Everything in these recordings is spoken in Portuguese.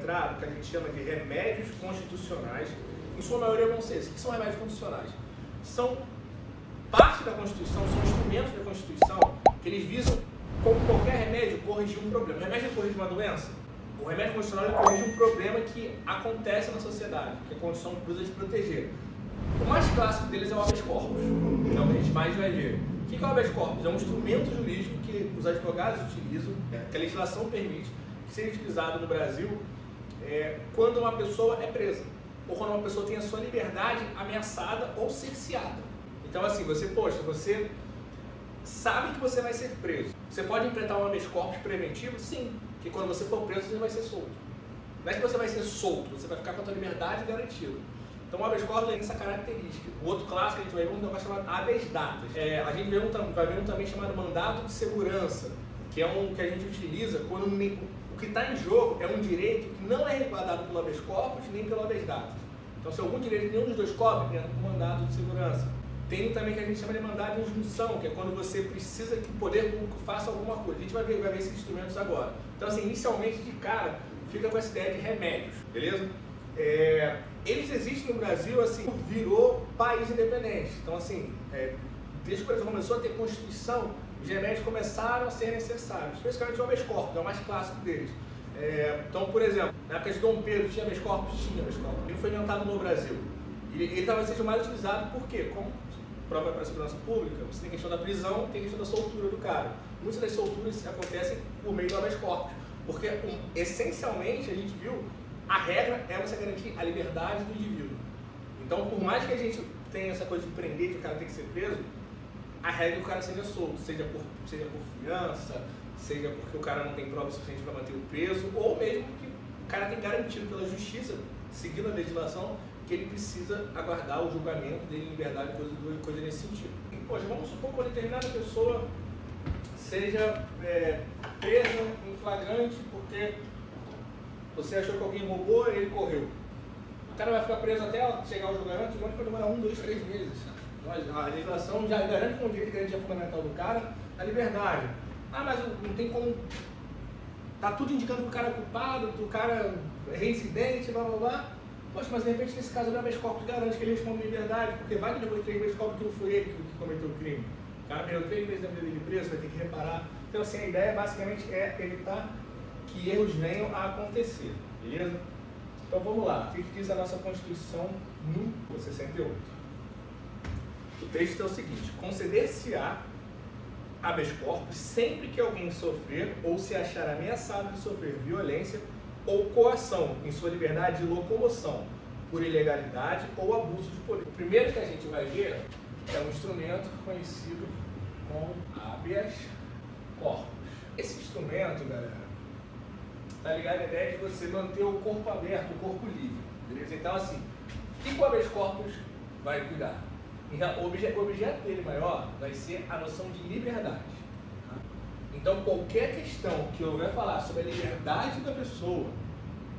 entrar que a gente chama de remédios constitucionais. Em sua maioria vão ser esses. O que são remédios constitucionais? São parte da Constituição, são instrumentos da Constituição que eles visam, como qualquer remédio, corrigir um problema. O remédio corrige uma doença? O remédio constitucional corrige um problema que acontece na sociedade, que a Constituição precisa de proteger. O mais clássico deles é o habeas corpus, que é o que a gente mais vai ver. O que é o habeas corpus? É um instrumento jurídico que os advogados utilizam, é, que a legislação permite, que seja utilizado no Brasil é, quando uma pessoa é presa, ou quando uma pessoa tem a sua liberdade ameaçada ou cerceada. Então, assim, você, poxa, você sabe que você vai ser preso. Você pode enfrentar um habeas corpus preventivo? Sim, que quando você for preso, você vai ser solto. Não é que você vai ser solto, você vai ficar com a sua liberdade garantida. Então o habeas corpus tem essa característica. O outro clássico que a gente vai ver um negócio chamado habeas datas. É, a gente um, vai ver um também chamado mandato de segurança, que é um que a gente utiliza quando que está em jogo é um direito que não é resguardado pelo habeas corpus nem pelo habeas datas. Então se algum direito nenhum dos dois cobre, entra com mandato de segurança. Tem também que a gente chama de mandado de injunção, que é quando você precisa que o poder público faça alguma coisa. A gente vai ver, vai ver esses instrumentos agora. Então, assim, inicialmente, de cara, fica com essa ideia de remédios, beleza? É, eles existem no Brasil, assim, virou país independente. Então, assim, é, desde que o Brasil começou a ter Constituição, os remédios começaram a ser necessários, especialmente o habeas corpus, é o mais clássico deles. É, então, por exemplo, na época de Dom Pedro, tinha habeas corpus? Tinha habeas corpus. Ele foi inventado no Brasil. Ele talvez seja mais utilizado por quê? Como prova para a segurança pública, você tem questão da prisão, tem questão da soltura do cara. Muitas das solturas acontecem por meio do habeas corpus, porque um, essencialmente a gente viu, a regra é você garantir a liberdade do indivíduo. Então, por mais que a gente tenha essa coisa de prender, que o cara tem que ser preso, a regra é que o cara seja solto, seja por, seja por fiança, seja porque o cara não tem prova suficiente para manter o preso, ou mesmo que o cara tem garantido pela justiça, seguindo a legislação, que ele precisa aguardar o julgamento dele em liberdade, coisa, coisa nesse sentido. E, poxa, vamos supor que uma determinada pessoa seja é, presa em flagrante porque você achou que alguém roubou e ele correu. O cara vai ficar preso até chegar ao julgamento, o pode demorar um, dois, três meses. A legislação já garante como direito de garantia fundamental do cara a liberdade. Ah, mas não tem como. Tá tudo indicando que o cara é culpado, que o cara é reincidente, blá blá blá. Poxa, mas de repente nesse caso o habeas garante que ele responde liberdade, porque vai que depois de três meses descobre que não foi ele que cometeu o crime. O cara perdeu três meses da vida dele preso, vai ter que reparar. Então assim, a ideia basicamente é evitar que erros venham a acontecer, beleza? Então vamos lá, o que diz a nossa Constituição no 68? O texto é o seguinte, conceder-se-á habeas corpus sempre que alguém sofrer ou se achar ameaçado de sofrer violência ou coação em sua liberdade de locomoção por ilegalidade ou abuso de poder. O primeiro que a gente vai ver é um instrumento conhecido como habeas corpus. Esse instrumento, galera, tá ligado à ideia de você manter o corpo aberto, o corpo livre, beleza? Então, assim, o que o habeas corpus vai cuidar? Então, o objeto dele maior vai ser a noção de liberdade. Então, qualquer questão que eu vai falar sobre a liberdade da pessoa,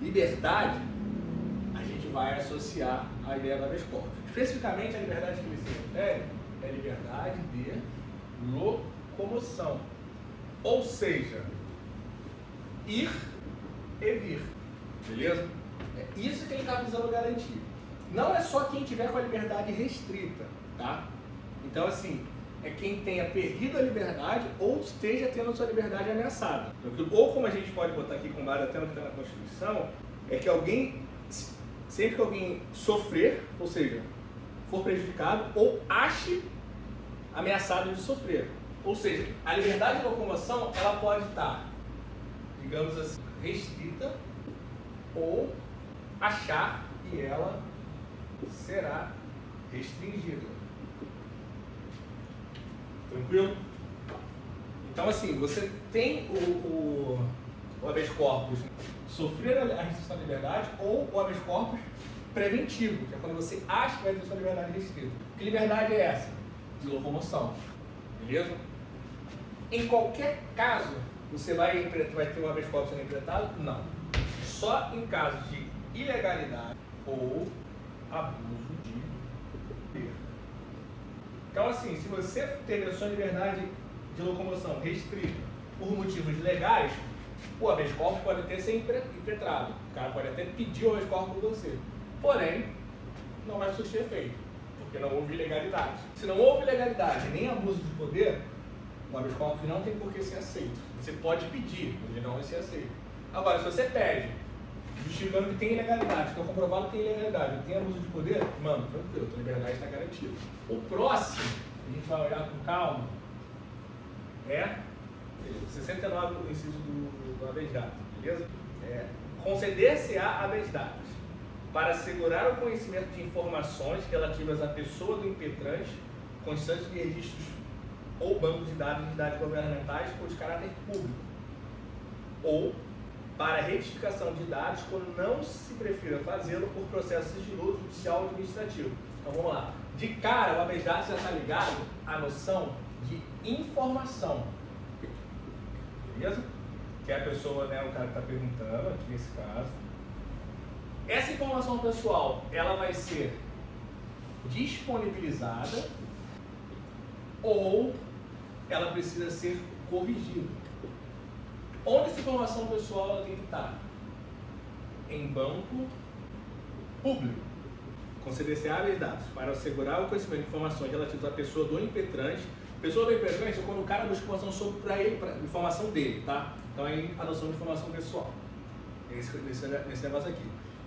liberdade, a gente vai associar à ideia da habeas. Especificamente, a liberdade que ele se refere é a liberdade de locomoção. Ou seja, ir e vir. Beleza? É isso que ele está visando garantir. Não é só quem tiver com a liberdade restrita, tá? Então, assim, é quem tenha perdido a liberdade ou esteja tendo sua liberdade ameaçada. Ou como a gente pode botar aqui com base até no que está na Constituição, é que alguém, sempre que alguém sofrer, ou seja, for prejudicado, ou ache ameaçado de sofrer. Ou seja, a liberdade de locomoção ela pode estar, digamos assim, restrita ou achar que ela será restringida. Tranquilo? Então, assim, você tem o, o, o habeas corpus sofrer a restrição da liberdade ou o habeas corpus preventivo, que é quando você acha que vai ter sua liberdade restrita. Que liberdade é essa? De locomoção. Beleza? Em qualquer caso, você vai, vai ter um habeas corpus sendo interpretado? Não. Só em caso de ilegalidade ou abuso então, assim, se você teve a sua liberdade de locomoção restrita por motivos legais, O habeas corpus pode até ser impetrado, o cara pode até pedir o habeas corpus por você. Porém, não vai surtir efeito, porque não houve ilegalidade. Se não houve ilegalidade nem abuso de poder, o habeas corpus não tem por que ser aceito. Você pode pedir, mas ele não vai ser aceito. Agora, se você pede, justificando que tem ilegalidade, então comprovado que tem ilegalidade, tem abuso de poder, mano, tranquilo, tua liberdade está garantida. O próximo, a gente vai olhar com calma, é 69 do inciso do, do habeas data, beleza? É, Conceder-se-á habeas datas para assegurar o conhecimento de informações relativas à pessoa do impetrante, constantes de registros ou bancos de dados de entidades governamentais ou de caráter público, ou para retificação de dados quando não se prefira fazê-lo por processo sigiloso judicial ou administrativo. Então vamos lá. De cara, o habeas já está ligado à noção de informação. Beleza? Que é a pessoa, né, o cara que está perguntando, aqui nesse caso. Essa informação pessoal, ela vai ser disponibilizada ou ela precisa ser corrigida. Onde essa informação pessoal tem que estar? Em banco público. Hábeis dados para assegurar o conhecimento de informações relativas à pessoa do impetrante. Pessoa do impetrante é quando o cara busca informação sobre para ele, pra, informação dele, tá? Então aí a noção de informação pessoal. Nesse, nesse, nesse negócio aqui.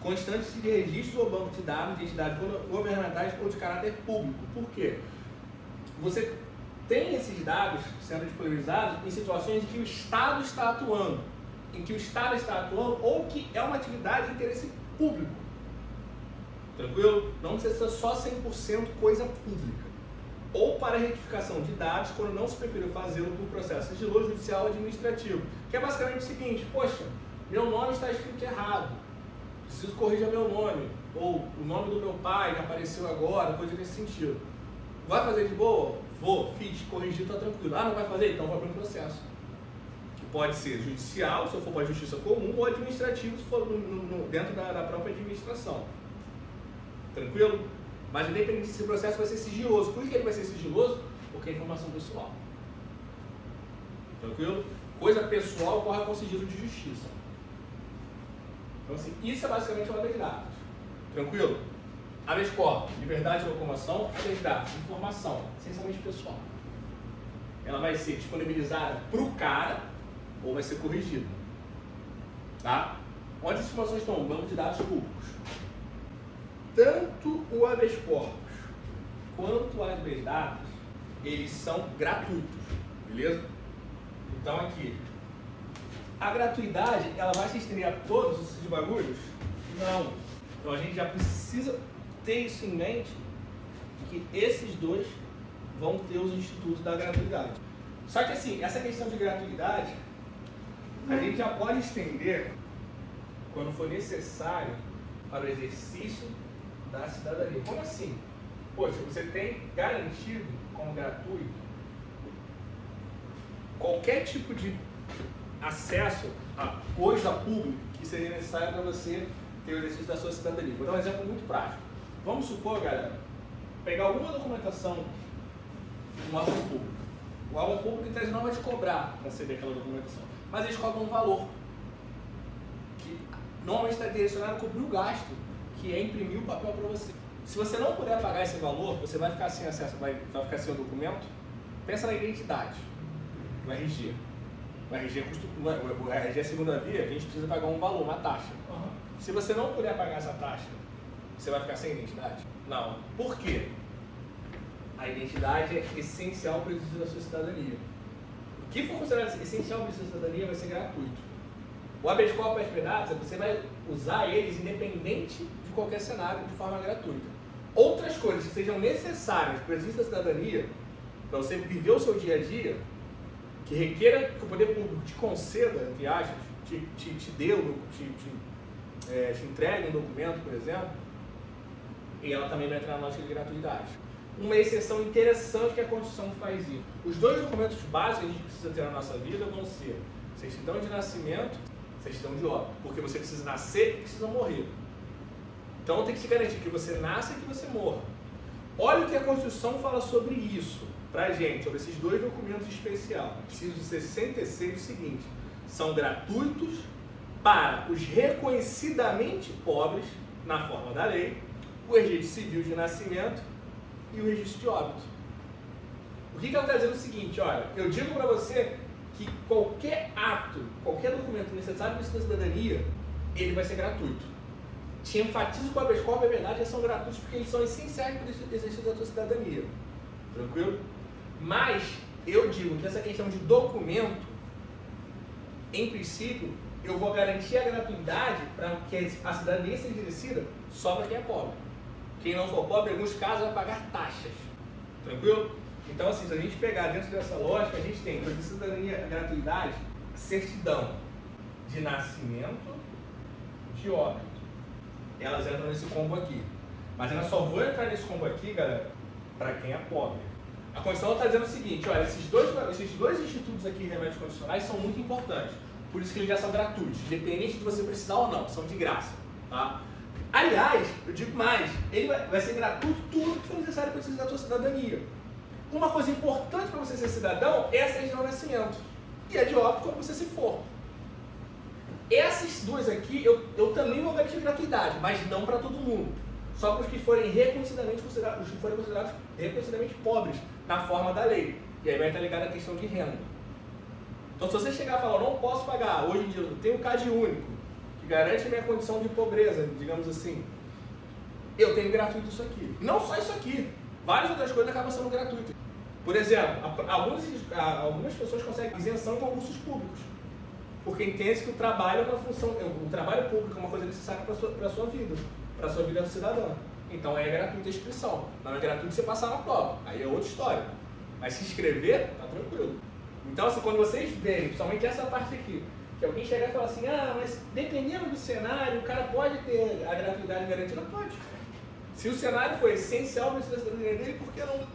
Constantes de registro ou banco de dados de entidades governamentais ou de caráter público. Por quê? Você tem esses dados sendo disponibilizados em situações em que o Estado está atuando, em que o Estado está atuando ou que é uma atividade de interesse público. Tranquilo? Não precisa ser só 100% coisa pública. Ou para retificação de dados, quando não se prefere fazê-lo por processo sigiloso, judicial ou administrativo. Que é basicamente o seguinte: poxa, meu nome está escrito errado, preciso corrigir meu nome. Ou o nome do meu pai que apareceu agora, coisa nesse sentido. Vai fazer de boa? Vou, fiz, corrigi, tá tranquilo. Ah, não vai fazer? Então vai para um processo. Que pode ser judicial, se eu for para a justiça comum, ou administrativo, se for no, no, dentro da, da, própria administração. Tranquilo? Mas independente se esse processo vai ser sigiloso. Por que ele vai ser sigiloso? Porque é informação pessoal. Tranquilo? Coisa pessoal corre com sigilo de justiça. Então, assim, isso é basicamente uma das dados. Tranquilo? Habeas corpus, liberdade de locomoção, habeas dados, informação, essencialmente pessoal. Ela vai ser disponibilizada para o cara ou vai ser corrigida. Tá? Onde as informações estão? No banco de dados públicos. Tanto o habeas corpus quanto o habeas dados, eles são gratuitos. Beleza? Então aqui, a gratuidade, ela vai se estender a todos esses bagulhos? Não. Então a gente já precisa ter isso em mente, que esses dois vão ter os institutos da gratuidade. Só que assim, essa questão de gratuidade, a gente já pode estender quando for necessário para o exercício da cidadania. Como assim? Poxa, você tem garantido como gratuito qualquer tipo de acesso a coisa pública que seria necessário para você ter o exercício da sua cidadania. Vou dar um exemplo muito prático. Vamos supor, galera, pegar alguma documentação um órgão público. O órgão público então, não vai te cobrar para ceder aquela documentação, mas eles cobram um valor que normalmente está direcionado a cobrir o gasto, que é imprimir o papel para você. Se você não puder pagar esse valor, você vai ficar sem acesso, vai, vai ficar sem o documento. Pensa na identidade, no RG. O RG, custo, o RG é segunda via, a gente precisa pagar um valor, uma taxa. Uhum. Se você não puder pagar essa taxa, você vai ficar sem identidade? Não. Por quê? A identidade é essencial para o exercício da sua cidadania. O que for considerado essencial para a sua cidadania vai ser gratuito. O habeas corpus pedaços, você vai usar eles independente de qualquer cenário, de forma gratuita. Outras coisas que sejam necessárias para o exercício da cidadania, para você viver o seu dia a dia, que requeira que o poder público te conceda, entre aspas, te, te, te dê, te, te, é, te entregue um documento, por exemplo, e ela também vai entrar na lógica de gratuidade. Uma exceção interessante que a Constituição faz isso. Os dois documentos básicos que a gente precisa ter na nossa vida vão ser certidão de nascimento, certidão de óbito, porque você precisa nascer e precisa morrer. Então tem que se garantir que você nasça e que você morra. Olha o que a Constituição fala sobre isso pra gente, sobre esses dois documentos especiais. Preciso 66 o seguinte: são gratuitos para os reconhecidamente pobres, na forma da lei, o registro civil de nascimento e o registro de óbito. O que, que ela está dizendo é o seguinte, olha, eu digo para você que qualquer ato, qualquer documento necessário para a cidadania, ele vai ser gratuito. Te enfatizo com a habeas corpus, é verdade, são gratuitos porque eles são essenciais para o exercício da sua cidadania. Tranquilo? Mas eu digo que essa questão de documento, em princípio, eu vou garantir a gratuidade para que a cidadania seja exercida só para quem é pobre. Quem não for pobre, em alguns casos, vai pagar taxas. Tranquilo? Então, assim, se a gente pegar dentro dessa lógica, a gente tem, para cidadania, gratuidade, certidão de nascimento, de óbito. Elas entram nesse combo aqui. Mas eu só vou entrar nesse combo aqui, galera, para quem é pobre. A Constituição está dizendo o seguinte, olha, esses dois, esses dois institutos aqui, remédios condicionais, são muito importantes. Por isso que eles já são gratuitos, independente de você precisar ou não, são de graça. Tá? Aliás, eu digo mais, ele vai, vai ser gratuito tudo que for necessário para você da sua cidadania. Uma coisa importante para você ser cidadão é a certidão de nascimento. E é de óbito quando você se for. Essas duas aqui, eu, eu também vou garantir gratuidade, mas não para todo mundo. Só para os que forem reconhecidamente considerados, os que forem considerados reconhecidamente pobres na forma da lei. E aí vai estar ligado à questão de renda. Então, se você chegar e falar, não posso pagar, hoje em dia eu tenho um CAD único, garante a minha condição de pobreza, digamos assim, eu tenho gratuito isso aqui. Não só isso aqui, várias outras coisas acabam sendo gratuitas. Por exemplo, algumas, algumas pessoas conseguem isenção em concursos públicos, porque entende que o trabalho é uma função, o trabalho público é uma coisa necessária para a sua, sua vida, para a sua vida cidadã. Então é gratuita a inscrição. Não é gratuito você passar na prova. Aí é outra história. Mas se inscrever, tá tranquilo. Então, assim, quando vocês verem, principalmente essa parte aqui, alguém chegar e falar assim, ah, mas dependendo do cenário, o cara pode ter a gratuidade garantida? Pode. Se o cenário for essencial para a cidadania dele, por que não